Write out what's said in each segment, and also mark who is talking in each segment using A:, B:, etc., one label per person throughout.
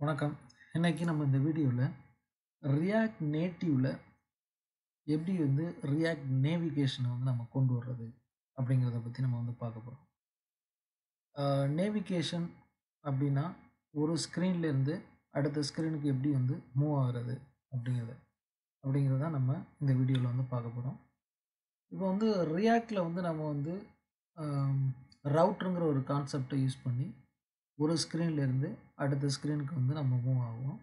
A: வணக்கம். இன்றைக்கி நம்ம இந்த வீடியோவில் ரியாக்ட் நேட்டிவில் எப்படி வந்து ரியாக்ட் நேவிகேஷனை வந்து நம்ம கொண்டு வர்றது அப்படிங்கிறத பற்றி நம்ம வந்து பார்க்க போகிறோம் நேவிகேஷன் அப்படின்னா ஒரு ஸ்க்ரீன்லேருந்து அடுத்த ஸ்க்ரீனுக்கு எப்படி வந்து மூவ் ஆகிறது அப்படிங்கிறத அப்படிங்கிறத நம்ம இந்த வீடியோவில் வந்து பார்க்க போகிறோம் இப்போ வந்து ரியாக்டில் வந்து நம்ம வந்து ரவுட்ருங்கிற ஒரு கான்செப்டை யூஸ் பண்ணி ஒரு ஸ்க்ரீன்லேருந்து அடுத்த ஸ்க்ரீனுக்கு வந்து நம்ம மூவ் ஆகும்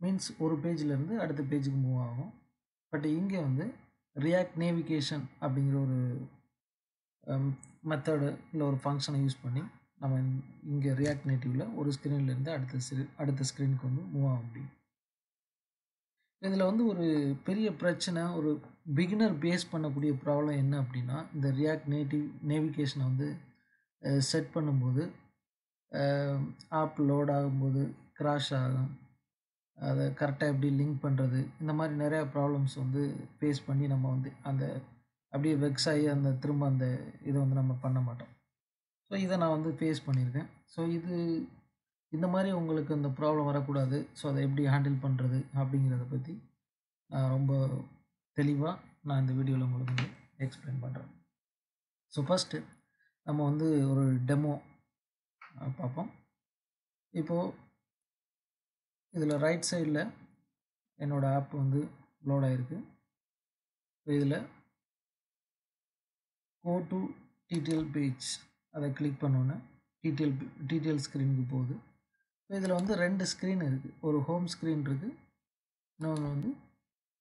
A: மீன்ஸ் ஒரு பேஜ்லேருந்து அடுத்த பேஜுக்கு மூவ் ஆகும் பட் இங்கே வந்து ரியாக்ட் நேவிகேஷன் அப்படிங்கிற ஒரு மெத்தடு இல்லை ஒரு ஃபங்க்ஷனை யூஸ் பண்ணி நம்ம இங்கே ரியாக்ட் நேட்டிவில் ஒரு ஸ்க்ரீன்லேருந்து அடுத்த ஸ்க்ரீ அடுத்த ஸ்க்ரீனுக்கு வந்து மூவ் ஆக முடியும். இதில் வந்து ஒரு பெரிய பிரச்சனை ஒரு பிகினர் பேஸ் பண்ணக்கூடிய ப்ராப்ளம் என்ன அப்படின்னா இந்த ரியாக்ட் நேட்டிவ் நேவிகேஷனை வந்து செட் பண்ணும்போது ஆப் லோட் ஆகும்போது க்ராஷ் ஆகும். அதை கரெக்டாக எப்படி லிங்க் பண்ணுறது இந்த மாதிரி நிறையா ப்ராப்ளம்ஸ் வந்து ஃபேஸ் பண்ணி நம்ம வந்து அந்த அப்படியே வெக்ஸ் ஆகி அந்த திரும்ப அந்த இதை வந்து நம்ம பண்ண மாட்டோம். ஸோ இதை நான் வந்து ஃபேஸ் பண்ணியிருக்கேன். ஸோ இது இந்த மாதிரி உங்களுக்கு அந்த ப்ராப்ளம் வரக்கூடாது. ஸோ அதை எப்படி ஹேண்டில் பண்ணுறது அப்படிங்கிறத பற்றி நான் ரொம்ப தெளிவாக நான் இந்த வீடியோவில் உங்களுக்கு வந்து எக்ஸ்பிளைன் பண்ணுறேன் ஸோ ஃபஸ்ட்டு நம்ம வந்து ஒரு டெமோ பார்ப்போம். இப்போது இதில் ரைட் சைடில் என்னோடய ஆப் வந்து லோட் ஆகிருக்கு இதில் கோ டு டீட்டெயில் பேஜ் அதை கிளிக் பண்ணோன்னே டீட்டெயில் டீட்டெயில் ஸ்க்ரீனுக்கு போகுது. இதில் வந்து ரெண்டு ஸ்க்ரீன் இருக்குது ஒரு ஹோம் ஸ்க்ரீன் இருக்குது இன்னொன்று வந்து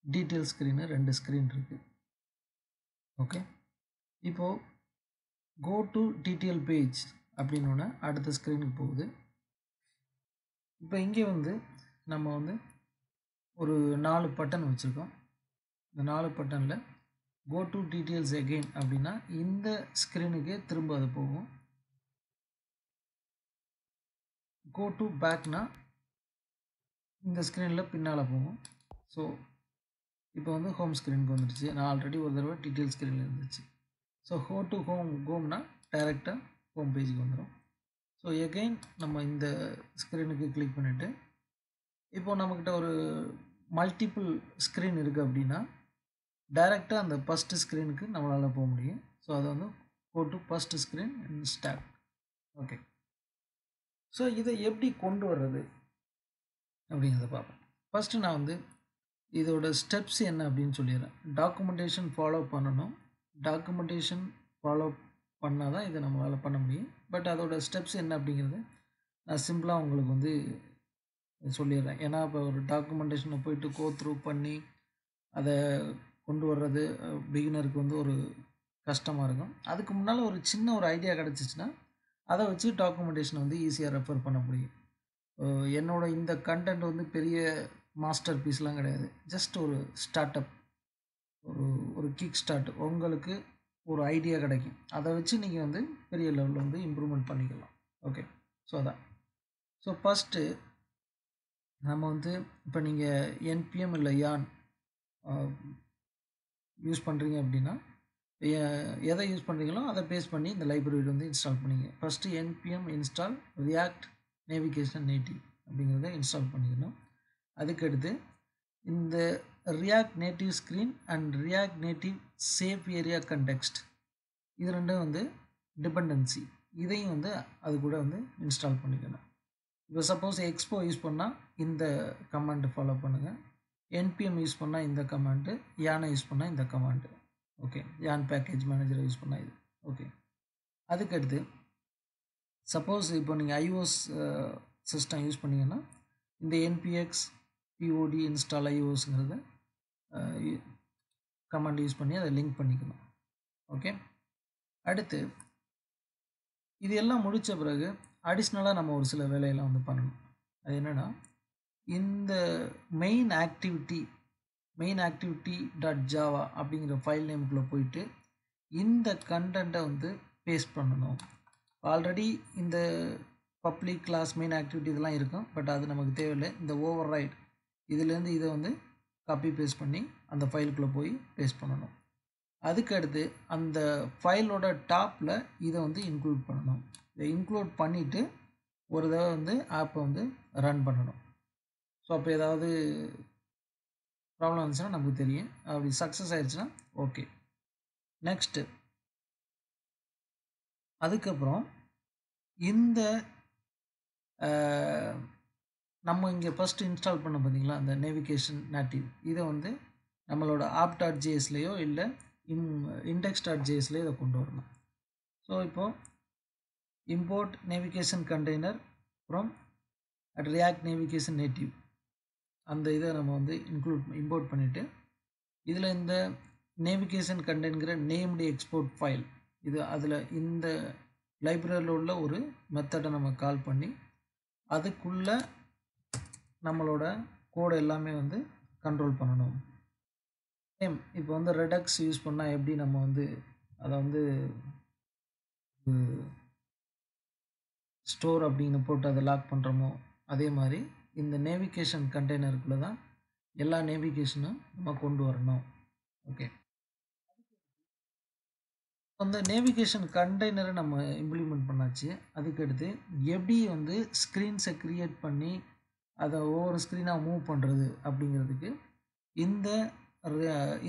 A: டீட்டெயில் ஸ்க்ரீனு ரெண்டு ஸ்க்ரீன் இருக்குது ஓகே இப்போது கோ டு டீட்டெயில் பேஜ் அப்படின்னோடனே அடுத்த ஸ்க்ரீனுக்கு போகுது. இப்போ இங்கே வந்து நம்ம வந்து ஒரு நாலு பட்டன் வச்சுருக்கோம். இந்த நாலு பட்டனில் கோ டு டீட்டெயில்ஸ் எகெயின் அப்படின்னா இந்த ஸ்க்ரீனுக்கே திரும்ப அது போகும். கோ டு பேக்னா இந்த ஸ்க்ரீனில் பின்னால் போகும். ஸோ இப்போ வந்து ஹோம் ஸ்க்ரீனுக்கு வந்துடுச்சு. நான் ஆல்ரெடி ஒரு தடவை டீட்டெயில் ஸ்க்ரீனில் இருந்துச்சு. ஸோ ஹோ டு ஹோம் ஹோம்னா டைரெக்டாக ஹோம் பேஜுக்கு வந்துடும் ஸோ எகெயின் நம்ம இந்த ஸ்க்ரீனுக்கு கிளிக் பண்ணிவிட்டு இப்போது நம்மக்கிட்ட ஒரு மல்டிப்புள் ஸ்க்ரீன் இருக்குது அப்படின்னா டைரெக்டாக அந்த ஃபஸ்ட்டு ஸ்க்ரீனுக்கு நம்மளால் போக முடியும். ஸோ அதை வந்து go to first screen in stack okay so இதை எப்படி கொண்டு வர்றது அப்படிங்கிறத பார்ப்போம். ஃபஸ்ட்டு நான் வந்து இதோட ஸ்டெப்ஸ் என்ன அப்படின்னு சொல்லிடுறேன். டாக்குமெண்டேஷன் ஃபாலோ பண்ணணும். டாக்குமெண்டேஷன் ஃபாலோ பண்ணால் தான் இதை நம்மளால் பண்ண முடியும். பட் அதோடய ஸ்டெப்ஸ் என்ன அப்படிங்கிறது நான் சிம்பிளாக உங்களுக்கு வந்து சொல்லிடுறேன். ஏன்னா இப்போ ஒரு டாக்குமெண்டேஷனை போயிட்டு கோ த்ரூ பண்ணி அதை கொண்டு வர்றது பிகினருக்கு வந்து ஒரு கஷ்டமாக இருக்கும். அதுக்கு முன்னால் ஒரு சின்ன ஒரு ஐடியா கிடச்சிச்சின்னா அதை வச்சு டாக்குமெண்டேஷனை வந்து ஈஸியாக ரெஃபர் பண்ண முடியும். என்னோட இந்த கண்டென்ட் வந்து பெரிய மாஸ்டர் பீஸ்லாம் கிடையாது. ஜஸ்ட் ஒரு ஸ்டார்ட் அப் ஒரு ஒரு கிக் ஸ்டார்ட் உங்களுக்கு ஒரு ஐடியா கிடைக்கும். அதை வச்சு நீங்கள் வந்து பெரிய லெவலில் வந்து இம்ப்ரூவ்மெண்ட் பண்ணிக்கலாம். ஓகே ஸோ அதான். ஸோ ஃபஸ்ட்டு நம்ம வந்து இப்போ நீங்கள் என்பிஎம் இல்லை யான் யூஸ் பண்ணுறீங்க அப்படின்னா எதை யூஸ் பண்ணுறீங்களோ அதை பேஸ் பண்ணி இந்த லைப்ரரி வந்து இன்ஸ்டால் பண்ணிங்க. First NPM install react navigation native அப்படிங்கிறத இன்ஸ்டால் பண்ணிக்கணும் அதுக்கடுத்து இந்த react native screen and react native safe area context இது ரெண்டும் வந்து டிபெண்டன்சி இதையும் வந்து அது கூட வந்து இன்ஸ்டால் பண்ணிக்கணும். இப்போ சப்போஸ் எக்ஸ்போ யூஸ் பண்ணால் இந்த கமாண்டு ஃபாலோ பண்ணுங்கள் என்பிஎம் யூஸ் பண்ணால் இந்த கமாண்டு யானை யூஸ் பண்ணால் இந்த கமாண்டு ஓகே யான் பேக்கேஜ் மேனேஜரை யூஸ் பண்ணால் இது. ஓகே அதுக்கடுத்து சப்போஸ் இப்போ நீங்கள் ஐஓஎஸ் சிஸ்டம் யூஸ் பண்ணிங்கன்னா இந்த என்பிஎக்ஸ் பிஓடி இன்ஸ்டால் ஐஓஎஸ்ங்கிறத கமாண்ட் யூஸ் பண்ணி அதை லிங்க் பண்ணிக்கணும். ஓகே அடுத்து இது எல்லாம் முடித்த பிறகு அடிஷ்னலாக நம்ம ஒரு சில வேலையெல்லாம் வந்து பண்ணணும். அது என்னென்னா இந்த main activity main activity dot java அப்படிங்கிற ஃபைல் நேமுக்குள்ளே போயிட்டு இந்த கண்டென்ட்டை வந்து பேஸ்ட் பண்ணணும். ஆல்ரெடி இந்த பப்ளிக் கிளாஸ் மெயின் ஆக்டிவிட்டி இதெல்லாம் இருக்கும் பட் அது நமக்கு தேவையில்லை. இந்த ஓவர் ரைட் இதுலேருந்து இதை வந்து காப்பி பேஸ்ட் பண்ணி அந்த ஃபைலுக்குள்ளே போய் பேஸ்ட் பண்ணணும். அதுக்கடுத்து அந்த ஃபைலோட டாப்பில் இதை வந்து இன்க்ளூட் பண்ணணும். இதை இன்க்ளூட் பண்ணிவிட்டு ஒரு தடவை வந்து ஆப்பை வந்து ரன் பண்ணணும். ஸோ அப்போ ஏதாவது ப்ராப்ளம் இருந்துச்சுன்னா நமக்கு தெரியும். அப்படி சக்ஸஸ் ஆயிடுச்சுன்னா ஓகே நெக்ஸ்ட்டு அதுக்கப்புறம் இந்த நம்ம இங்கே ஃபஸ்ட்டு இன்ஸ்டால் பண்ண பார்த்தீங்களா அந்த நேவிகேஷன் நேட்டிவ் இதை வந்து நம்மளோட ஆப் டாட் ஜிஎஸ்லேயோ இல்லை இம் இண்டெக்ஸ் டாட் ஜிஎஸ்லேயோ இதை கொண்டு வரணும். ஸோ இப்போது import navigation container from at react navigation native அந்த இதை நம்ம வந்து இன்க்ளூட் இம்போர்ட் பண்ணிவிட்டு இதில் இந்த நேவிகேஷன் கண்டெய்ன்கிற நேம்டு எக்ஸ்போர்ட் ஃபைல் இது அதில் இந்த லைப்ரரியில் உள்ள ஒரு மெத்தடை நம்ம கால் பண்ணி அதுக்குள்ளே நம்மளோட கோடு எல்லாமே வந்து கண்ட்ரோல் பண்ணணும். சேம் இப்போ வந்து ரெடக்ஸ் யூஸ் பண்ணால் எப்படி நம்ம வந்து அதை வந்து ஸ்டோர் அப்படின்னு போட்டு அதை லாக் பண்ணுறோமோ அதே மாதிரி இந்த நேவிகேஷன் கண்டெய்னருக்குள்ளே தான் எல்லா நேவிகேஷனும் நம்ம கொண்டு வரணும். ஓகே அந்த நேவிகேஷன் கண்டெய்னரை நம்ம இம்ப்ளிமெண்ட் பண்ணாச்சு. அதுக்கடுத்து எப்படி வந்து ஸ்க்ரீன்ஸை க்ரியேட் பண்ணி அதை ஒவ்வொரு ஸ்க்ரீனாக மூவ் பண்ணுறது அப்படிங்கிறதுக்கு இந்த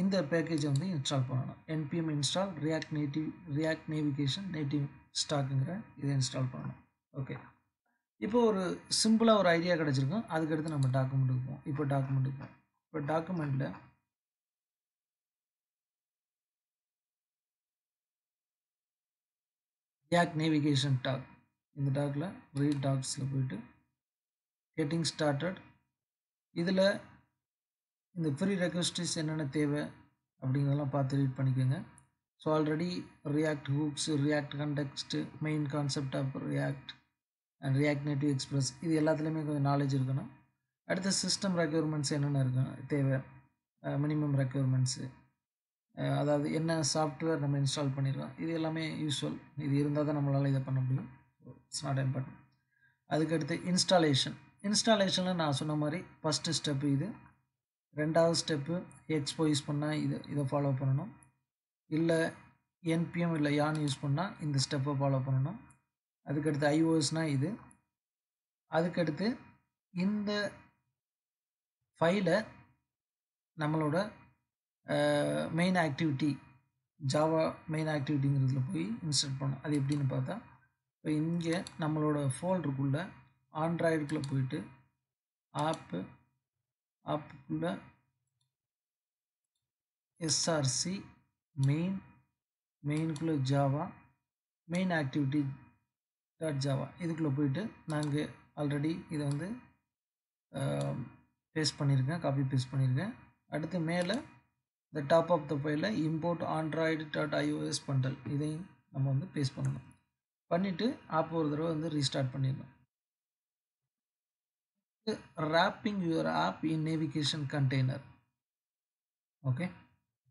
A: இந்த பேக்கேஜை வந்து இன்ஸ்டால் பண்ணணும். NPM install react native react navigation native ஸ்டாக்குங்கிற இதை இன்ஸ்டால் பண்ணணும். ஓகே இப்போ ஒரு சிம்பிளாக ஒரு ஐடியா கிடச்சிருக்கும். அதுக்கடுத்து நம்ம டாக்குமெண்ட்டுக்கு போவோம். இப்போ டாக்குமெண்ட்டுக்கு போவோம். இப்போ டாக்குமெண்ட்டில் ரியாக்ட் நேவிகேஷன் டாக் இந்த டாக்கில் ரீட் டாக்ஸில் போயிட்டு கெட்டிங் ஸ்டார்டட் இதில் இந்த ஃப்ரீ ரெக்வஸ்டிஸ் என்னென்ன தேவை அப்படிங்கிறதெல்லாம் பார்த்து ரீட் பண்ணிக்கோங்க. So already react hooks react context main concept of react and react native express இது எல்லாத்துலேயுமே கொஞ்சம் நாலேஜ் இருக்கணும். அடுத்த சிஸ்டம் ரெக்யர்மெண்ட்ஸ் என்னென்ன இருக்கணும்? தேவை. மினிமம் ரெக்யர்மெண்ட்ஸு அதாவது என்ன சாஃப்ட்வேர் நம்ம இன்ஸ்டால் பண்ணியிருக்கோம் இது எல்லாமே யூஸ்வல் இது இருந்தால் தான் நம்மளால் இதை பண்ண முடியும். இட்ஸ் நாட் இம்பார்ட்டன்ட் அதுக்கடுத்து இன்ஸ்டாலேஷன் இன்ஸ்டாலேஷனில் நான் சொன்ன மாதிரி ஃபஸ்ட்டு ஸ்டெப்பு இது. ரெண்டாவது ஸ்டெப்பு எக்ஸ்போ யூஸ் பண்ணால் இது இதை ஃபாலோ பண்ணணும். இல்லை என்பிஎம் இல்லை யான் யூஸ் பண்ணால் இந்த ஸ்டெப்பை ஃபாலோ பண்ணணும். அதுக்கடுத்து ஐஓஎஸ்னால் இது. அதுக்கடுத்து இந்த ஃபைலை நம்மளோட மெயின் ஆக்டிவிட்டி ஜாவா மெயின் ஆக்டிவிட்டிங்கிறதுல போய் இன்ஸ்டால் பண்ணோம் அது எப்படின்னு பார்த்தா இப்போ இங்கே நம்மளோட ஃபோல்டருக்குள்ளே ஆண்ட்ராய்டுக்குள்ளே போயிட்டு ஆப்பு ஆப்புக்குள்ளே SRC main மெயினுக்குள்ளே java main activity dot java இதுக்குள்ளே போயிட்டு நாங்கள் ஆல்ரெடி இதை வந்து பேஸ்ட் பண்ணியிருக்கேன் காப்பி பேஸ்ட் பண்ணியிருக்கேன் அடுத்து மேலே இந்த டாப் ஆஃப் த ஃபைலில் import android dot iOS bundle இதையும் நம்ம வந்து பேஸ்ட் பண்ணணும். பண்ணிவிட்டு ஆப் ஒரு தடவை வந்து ரீஸ்டார்ட் பண்ணிடணும். Wrapping your app in navigation container. Okay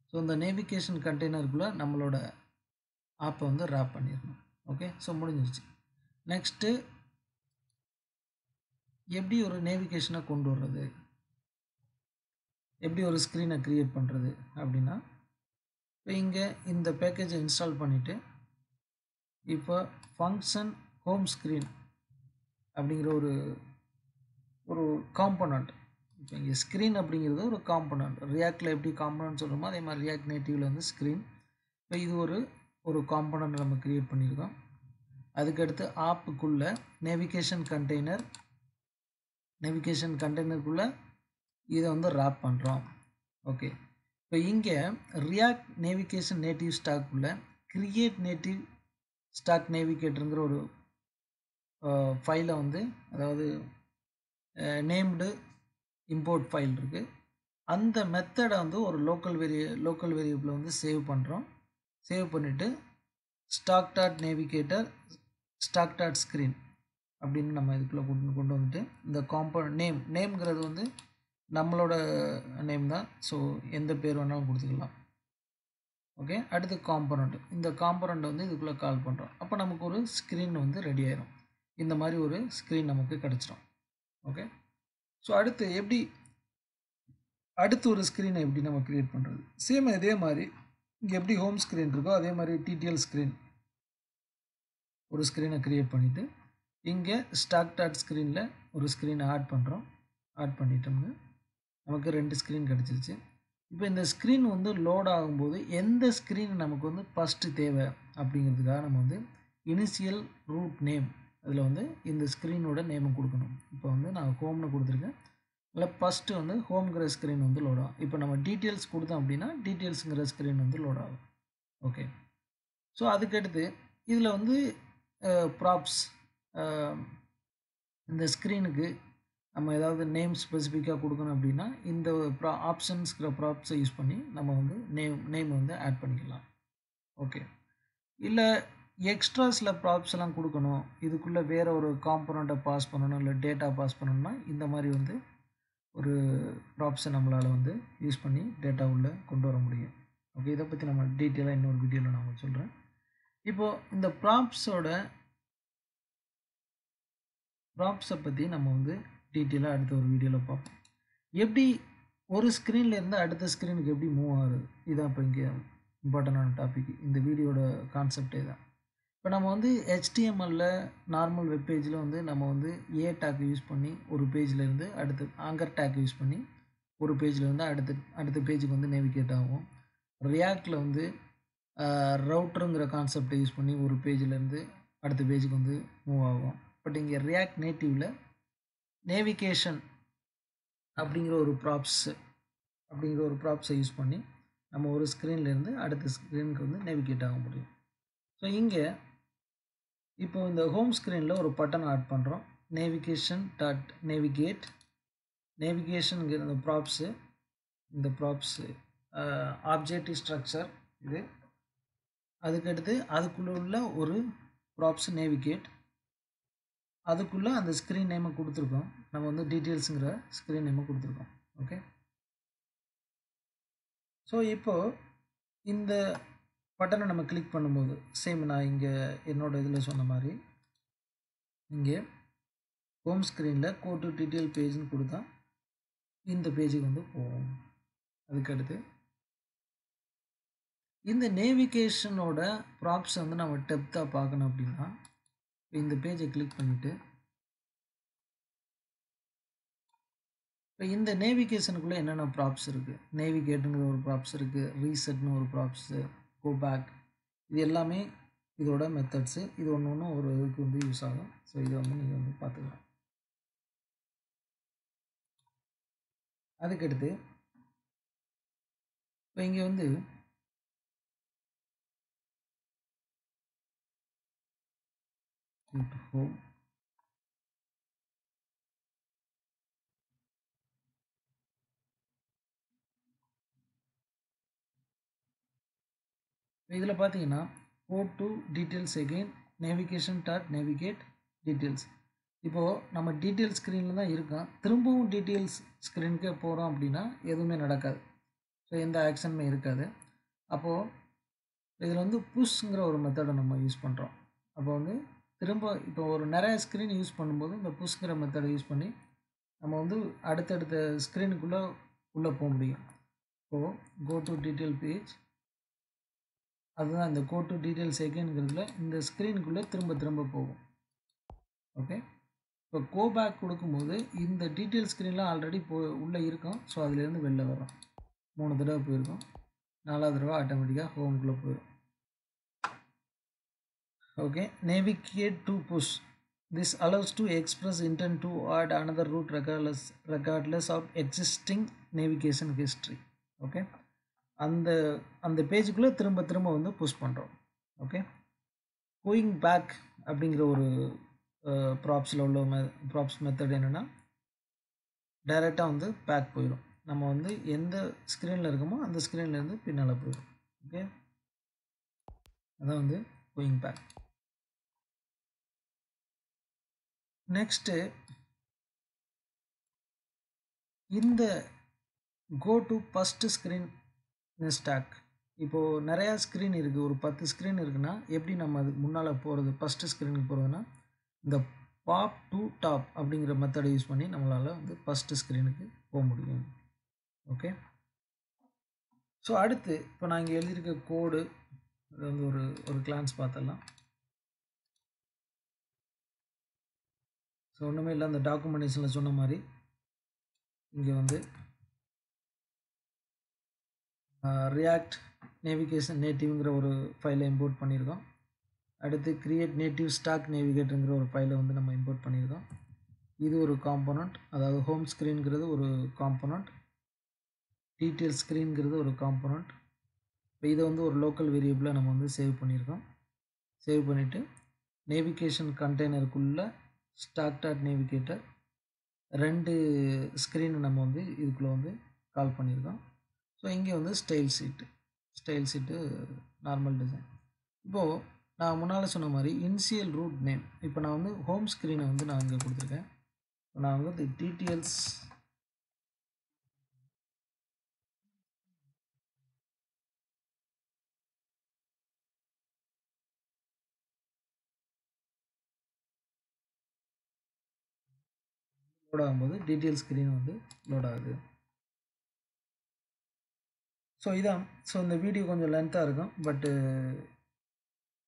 A: so இந்த நேவிகேஷன் கண்டெய்னருக்குள்ளே நம்மளோட ஆப்பை வந்து ரேப் பண்ணிடணும். ஓகே ஸோ முடிஞ்சிருச்சு. நெக்ஸ்ட்டு எப்படி ஒரு நேவிகேஷனை கொண்டு வர்றது? எப்படி ஒரு ஸ்க்ரீனை க்ரியேட் பண்ணுறது அப்படின்னா இப்போ இங்கே இந்த பேக்கேஜை இன்ஸ்டால் பண்ணிவிட்டு இப்போ ஃபங்க்ஷன் ஹோம் ஸ்க்ரீன் அப்படிங்கிற ஒரு ஒரு காம்பனண்ட் இப்போ இங்கே ஸ்க்ரீன் அப்படிங்கிறது ஒரு காம்பனண்ட் ரியாக்டில் எப்படி காம்பனண்ட் சொல்கிறோமோ அதே மாதிரி ரியாக்ட் நேட்டிவில் வந்து ஸ்க்ரீன் இப்போ இது ஒரு ஒரு காம்பனண்ட் நம்ம க்ரியேட் பண்ணியிருக்கோம். அதுக்கடுத்து ஆப்புக்குள்ளே நேவிகேஷன் கண்டெய்னர் நேவிகேஷன் கண்டெய்னருக்குள்ளே இதை வந்து ரேப் பண்ணுறோம் ஓகே இப்போ இங்கே ரியாக்ட் நேவிகேஷன் நேட்டிவ் ஸ்டாக்குள்ளே கிரியேட் நேட்டிவ் ஸ்டாக் நேவிகேட்டருங்கிற ஒரு ஃபைலை வந்து அதாவது நேம்டு இம்போர்ட் ஃபைல் இருக்குது அந்த மெத்தடை வந்து ஒரு லோக்கல் வேரிய லோக்கல் வேரியபிளை வந்து சேவ் பண்ணுறோம் சேவ் பண்ணிவிட்டு stack dot navigator stack dot screen அப்படின்னு நம்ம இதுக்குள்ளே கொண்டு கொண்டு வந்துட்டு இந்த காம்போ நேம் நேம்ங்கிறது வந்து நம்மளோட நேம் தான். ஸோ எந்த பேர் வேணாலும் கொடுத்துக்கலாம். ஓகே அடுத்து காம்பனண்ட் இந்த காம்பனண்ட் வந்து இதுக்குள்ளே கால் பண்ணுறோம் அப்போ நமக்கு ஒரு ஸ்க்ரீன் வந்து ரெடி ஆயிரும். இந்த மாதிரி ஒரு ஸ்க்ரீன் நமக்கு கிடச்சிரும். ஓகே ஸோ அடுத்து எப்படி அடுத்து ஒரு ஸ்க்ரீனை எப்படி நம்ம க்ரியேட் பண்ணுறது சேம் இதே மாதிரி இங்கே எப்படி ஹோம் ஸ்க்ரீன் இருக்கோ அதே மாதிரி டிடிஎல் ஸ்க்ரீன் ஒரு ஸ்க்ரீனை க்ரியேட் பண்ணிவிட்டு இங்கே ஸ்டாக் டாட் ஸ்க்ரீனில் ஒரு ஸ்க்ரீனை ஆட் பண்ணுறோம் ஆட் பண்ணிட்டோம்னா. நமக்கு ரெண்டு ஸ்க்ரீன் கிடச்சிருச்சு. இப்போ இந்த ஸ்க்ரீன் வந்து லோட் ஆகும்போது எந்த ஸ்க்ரீன் நமக்கு வந்து ஃபஸ்ட்டு தேவை அப்படிங்கிறதுக்காக நம்ம வந்து இனிஷியல் ரூட் நேம் அதில் வந்து இந்த ஸ்க்ரீனோட நேமை கொடுக்கணும். இப்போ வந்து நான் ஹோம்னு கொடுத்துருக்கேன். இல்லை ஃபஸ்ட்டு வந்து ஹோம்ங்கிற ஸ்க்ரீன் வந்து லோட் ஆகும். இப்போ நம்ம டீட்டெயில்ஸ் கொடுத்தோம் அப்படின்னா டீட்டெயில்ஸுங்கிற ஸ்க்ரீன் வந்து லோட் ஆகும். ஓகே ஸோ அதுக்கடுத்து இதில் வந்து ப்ராப்ஸ் இந்த ஸ்க்ரீனுக்கு நம்ம ஏதாவது நேம் ஸ்பெசிஃபிக்காக கொடுக்கணும் அப்படின்னா இந்த ப்ரா ஆப்ஷன்ஸ்கிற ப்ராப்ஸை யூஸ் பண்ணி நம்ம வந்து நேம் நேம் வந்து ஆட் பண்ணிக்கலாம். ஓகே இல்லை எக்ஸ்ட்ரா சில ப்ராப்ஸ் எல்லாம் கொடுக்கணும். இதுக்குள்ளே வேறு ஒரு காம்பனண்ட்டை பாஸ் பண்ணணும் இல்லை டேட்டா பாஸ் பண்ணணும்னா இந்த மாதிரி வந்து ஒரு ப்ராப்ஸை நம்மளால் வந்து யூஸ் பண்ணி டேட்டா உள்ளே கொண்டு வர முடியும். ஓகே இதை பற்றி நம்ம டீட்டெயிலாக இன்னொரு வீடியோவில் நான் உங்களுக்கு சொல்கிறேன் இப்போது இந்த ப்ராப்ஸோட ப்ராப்ஸை பற்றி நம்ம வந்து டீட்டெயிலாக அடுத்த ஒரு வீடியோவில் பார்ப்போம். எப்படி ஒரு ஸ்க்ரீன்லேருந்து அடுத்த ஸ்க்ரீனுக்கு எப்படி மூவ் ஆகுது? இதான் இப்போ இங்கே இம்பார்ட்டண்டான டாபிக் இந்த வீடியோட கான்செப்டே தான் இப்போ நம்ம வந்து ஹெச்டிஎம்எல்ல நார்மல் வெப் பேஜில் வந்து நம்ம வந்து ஏ டேக் யூஸ் பண்ணி ஒரு பேஜ்லேருந்து அடுத்து ஆங்கர் டேக் யூஸ் பண்ணி ஒரு பேஜ்லேருந்து அடுத்து அடுத்த பேஜுக்கு வந்து நேவிகேட் ஆகும். ரியாக்டில் வந்து ரவுட்டருங்கிற கான்செப்டை யூஸ் பண்ணி ஒரு பேஜ்லேருந்து அடுத்த பேஜுக்கு வந்து மூவ் ஆகும். பட் இங்கே ரியாக்ட் நேட்டிவில் நேவிகேஷன் அப்படிங்கிற ஒரு ப்ராப்ஸ் அப்படிங்கிற ஒரு ப்ராப்ஸை யூஸ் பண்ணி நம்ம ஒரு ஸ்க்ரீன்லேருந்து அடுத்த ஸ்க்ரீனுக்கு வந்து நேவிகேட் ஆக முடியும். ஸோ இங்கே இப்போ இந்த ஹோம் ஸ்க்ரீனில் ஒரு பட்டன் ஆட் பண்ணுறோம் நேவிகேஷன் டாட் நேவிகேட் நேவிகேஷனுங்கிற இந்த ப்ராப்ஸு இந்த ப்ராப்ஸு ஆப்ஜெக்டிவ் ஸ்ட்ரக்சர் இது. அதுக்கடுத்து அதுக்குள்ளே உள்ள ஒரு ப்ராப்ஸ் நேவிகேட் அதுக்குள்ளே அந்த ஸ்க்ரீன் நேமை கொடுத்துருக்கோம். நம்ம வந்து டீட்டெயில்ஸுங்கிற ஸ்க்ரீன் நேமை கொடுத்துருக்கோம். ஓகே ஸோ இப்போது இந்த பட்டனை நம்ம கிளிக் பண்ணும்போது சேம் நான் இங்கே என்னோடய இதில் சொன்ன மாதிரி இங்கே ஹோம் ஸ்க்ரீனில் கோட்டு டீட்டெயில் பேஜ்னு கொடுத்தா இந்த பேஜுக்கு வந்து போவோம். அதுக்கடுத்து இந்த நேவிகேஷனோட ப்ராப்ஸ் வந்து நம்ம டெப்த்தாக பார்க்கணும் அப்படின்னா இந்த பேஜை கிளிக் பண்ணிவிட்டு இப்போ இந்த நேவிகேஷனுக்குள்ளே என்னென்ன ப்ராப்ஸ் இருக்குது நேவிகேட்டுங்கிற ஒரு ப்ராப்ஸ் இருக்குது ரீசெட்னு ஒரு ப்ராப்ஸு கோ பேக் இது எல்லாமே இதோட மெத்தட்ஸு இது ஒன்று ஒன்று ஒரு இதுக்கு வந்து யூஸ் ஆகும். ஸோ இதை வந்து நீங்கள் வந்து பார்த்துக்கலாம். அதுக்கடுத்து இப்போ இங்கே வந்து ஹோம் இதில் பார்த்தீங்கன்னா go to details again navigation dot navigate details இப்போது நம்ம டீட்டெயில்ஸ் ஸ்க்ரீனில் தான் இருக்கோம் திரும்பவும் டீட்டெயில்ஸ் ஸ்க்ரீனுக்கே போகிறோம் அப்படின்னா எதுவுமே நடக்காது. ஸோ எந்த ஆக்ஷனுமே இருக்காது. அப்போது இதில் வந்து புஷ்ங்கிற ஒரு மெத்தடை நம்ம யூஸ் பண்ணுறோம் அப்போ வந்து திரும்ப இப்போ ஒரு நிறைய ஸ்க்ரீன் யூஸ் பண்ணும்போது இந்த புஷ்ங்கிற மெத்தடை யூஸ் பண்ணி நம்ம வந்து அடுத்தடுத்த ஸ்க்ரீனுக்குள்ளே உள்ளே போக முடியும். இப்போது கோ டு டீட்டெயில் பேஜ் அதுதான் இந்த கோ டு டீட்டெயில் செகண்ட்ங்கிறதுல இந்த ஸ்க்ரீனுக்குள்ளே திரும்ப திரும்ப போகும். ஓகே இப்போ கோ பேக் கொடுக்கும்போது இந்த டீட்டெயில் ஸ்க்ரீன்லாம் ஆல்ரெடி போ உள்ளே இருக்கும். ஸோ அதுலேருந்து வெளில வரும். மூணு தடவை போயிருக்கோம். நாலாவது தடவை ஆட்டோமேட்டிக்காக ஹோம்குள்ளே போயிடும் okay navigate to push this allows to express intent to add another route regardless regardless of existing navigation history okay அந்த அந்த பேஜுக்குள்ளே திரும்ப திரும்ப வந்து புஷ் பண்ணுறோம் ஓகே கோயிங் பேக் அப்படிங்கிற ஒரு ப்ராப்ஸில் உள்ள மெ ப்ராப்ஸ் மெத்தட் என்னென்னா டைரெக்டாக வந்து பேக் போயிடும் நம்ம வந்து எந்த ஸ்க்ரீனில் இருக்கோமோ அந்த ஸ்க்ரீன்லேருந்து பின்னால் போயிடும் ஓகே அதான் வந்து கோயிங் பேக் நெக்ஸ்ட்டு இந்த go to first screen stack இப்போது நிறையா ஸ்க்ரீன் இருக்குது ஒரு பத்து ஸ்க்ரீன் இருக்குன்னா எப்படி நம்ம அதுக்கு முன்னால் போகிறது ஃபஸ்ட்டு ஸ்க்ரீனுக்கு போகிறதுனா இந்த பாப் டு டாப் அப்படிங்கிற மெத்தடை யூஸ் பண்ணி நம்மளால் வந்து ஃபஸ்ட்டு ஸ்க்ரீனுக்கு போக முடியும். ஓகே ஸோ அடுத்து இப்போ நான் இங்கே எழுதியிருக்க கோடு அது வந்து ஒரு ஒரு கிளான்ஸ் பார்த்தலாம் ஒன்றுமே இல்லை. அந்த டாக்குமெண்டேஷனில் சொன்ன மாதிரி இங்கே வந்து ரியாக்ட் நேவிகேஷன் நேட்டிவ்ங்கிற ஒரு ஃபைலை இம்போர்ட் பண்ணியிருக்கோம். அடுத்து கிரியேட் நேட்டிவ் ஸ்டாக் நேவிகேட்டருங்கிற ஒரு ஃபைலை வந்து நம்ம இம்போர்ட் பண்ணியிருக்கோம். இது ஒரு காம்போனண்ட் அதாவது ஹோம் ஸ்க்ரீன்ங்கிறது ஒரு காம்போனண்ட் டீட்டெயில் ஸ்க்ரீன்ங்கிறது ஒரு காம்போனண்ட் இப்போ இதை வந்து ஒரு லோக்கல் வேரியபிளாக நம்ம வந்து சேவ் பண்ணியிருக்கோம். சேவ் பண்ணிவிட்டு நேவிகேஷன் கண்டெய்னருக்குள்ளே ஸ்டாக் டாட் நேவிகேட்டர் ரெண்டு ஸ்க்ரீனை நம்ம வந்து இதுக்குள்ளே வந்து கால் பண்ணியிருக்கோம். ஸோ இங்கே வந்து style sheet style sheet normal design இப்போது நான் முன்னால் சொன்ன மாதிரி இன்சியல் ரூட் நேம் இப்போ நான் வந்து ஹோம் ஸ்க்ரீனை வந்து நான் இங்கே கொடுத்துருக்கேன். நான் வந்து டீட்டெயில்ஸ் லோட் ஆகும்போது டீட்டெயில் ஸ்க்ரீன் வந்து லோட் ஆகுது. ஸோ இதான். ஸோ இந்த வீடியோ கொஞ்சம் லென்த்தாக இருக்கும். பட்டு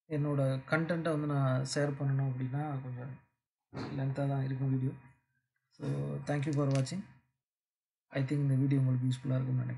A: என்னோடய கண்டென்ட்டை வந்து நான் ஷேர் பண்ணணும் அப்படின்னா கொஞ்சம் லென்த்தாக தான் இருக்கும் வீடியோ ஸோ தேங்க்யூ ஃபார் வாட்சிங் ஐ திங்க் இந்த வீடியோ உங்களுக்கு யூஸ்ஃபுல்லாக இருக்கும்னு நினைக்கிறேன்.